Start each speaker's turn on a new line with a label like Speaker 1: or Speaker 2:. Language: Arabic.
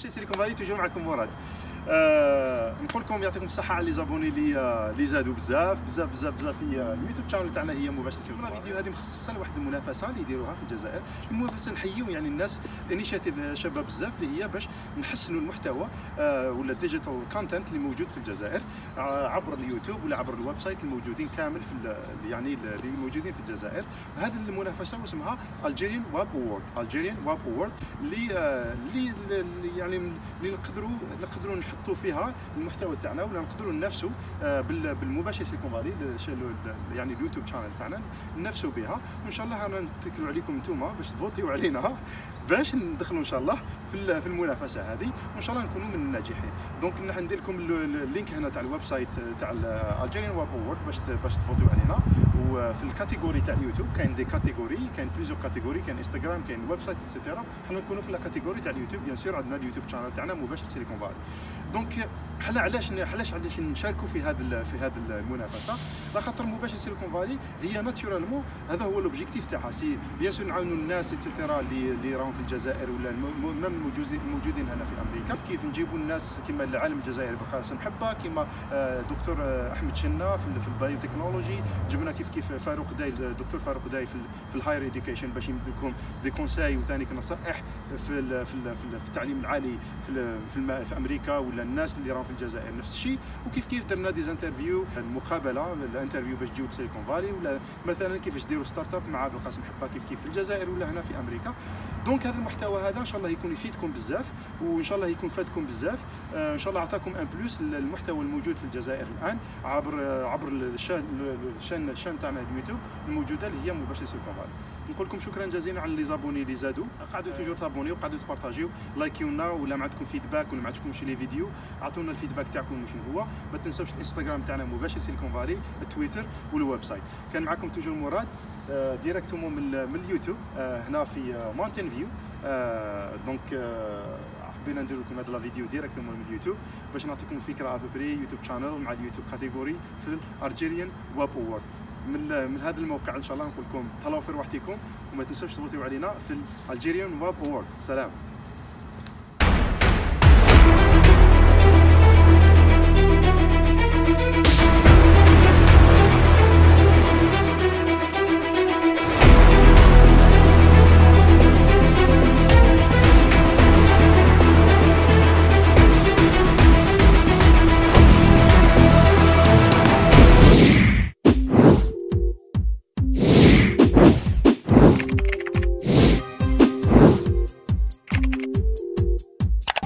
Speaker 1: مباشر سيليكون فالي toujours معكم مراد. آه نقول لكم يعطيكم الصحة على les abonnés اللي آه اللي زادوا بزاف بزاف بزاف بزاف في آه ال YouTube channel تاعنا هي مباشر سيليكون الفيديو هذه مخصصة لواحد المنافسة اللي يديروها في الجزائر. المنافسة نحيو يعني الناس initiative شابه بزاف اللي هي باش نحسنوا المحتوى آه ولا ال digital content اللي موجود في الجزائر آه عبر اليوتيوب ولا عبر ال website الموجودين كامل في يعني اللي موجودين في الجزائر. هذه المنافسة اسمها Algerian Web Award Algerian Web Award اللي اللي يعني اللي نقدروا نقدروا نحطوا فيها المحتوى تاعنا ولا نقدروا ننافسوا آه، بالمباشر سيليكون فالي يعني ال YouTube channel تاعنا ننافسوا بها. وإن شاء الله أنا نتكلوا عليكم أنتم باش تفوتيو علينا باش ندخلوا إن شاء الله في المنافسة هذه. وإن شاء الله نكونوا من الناجحين. donc ندير لكم ال link هنا تاع ال website تاع Algerian Web Award باش باش تفوتوا علينا. وفي ال category تاع اليوتيوب كاين des catégories كاين plusieurs catégories كاين انستغرام كاين website etcetera حنا نكونوا في ال category تاع ال YouTube. bien sûr عندنا ال YouTube channel تاعنا مباشر سيليكون فالي. donc حنا علاش علاش علاش نشاركوا في هذا في هذه المنافسة؟ لا خاطر مباشر سيليكون فالي هي naturellement هذا هو l'objectif تاعها. c'est bien sûr نعاونوا الناس etcetera اللي اللي راهم في الجزائر ولا même الموجودين هنا في أمريكا. كيف نجيبوا الناس كما العالم الجزائري بلقاسم حبه كما آه، دكتور آه، أحمد شنا في, في ال biotechnology جبنا كيف كيف فاروق داي الدكتور فاروق داي في, في ال higher education باش يمدلكم des conseils وثاني نصائح في في, التعليم العالي في, في أمريكا ولا الناس اللي راهم في الجزائر. نفس الشيء. وكيف كيف درنا des interviews المقابلة ال interview باش تجيو سيليكون فالي ولا مثلا كيفاش ديروا startup مع بلقاسم حبه كيف كيف في الجزائر ولا هنا في أمريكا. donc هذا المحتوى هذا إن شاء الله يكون يفيدكم بزاف وإن شاء الله يكون فادكم بزاف. آه، إن شاء الله أعطاكم en plus المحتوى الموجود في الجزائر الآن عبر عبر الشان الشان الشان تاعنا اليوتيوب الموجودة اللي هي مباشر سيليكون فالي. نقول لكم شكرا جزيلا على les abonnés اللي زادوا. قعدوا toujours تابوني وقعدوا تبارطاجيو. لايكيونا ولا ما عندكم feedback ولا ما عندكمش les vidéos اعطونا ال feedback تاعكم شنو هو. ما تنساوش الانستغرام تاعنا مباشر سيليكون فالي ال Twitter وال website. كان معكم toujours مراد directement من اليوتيوب آه، هنا في ماونتن فيو donc حبينا ندير لكم هذا الفيديو directement من اليوتيوب باش نعطيكم الفكرة après YouTube channel مع ال YouTube category في ال Algerian Web Award من من هذا الموقع إن شاء الله نقول لكم تهلاو في روحتكم وما تنساوش تفوتوا علينا في Algerian Web Award سلام.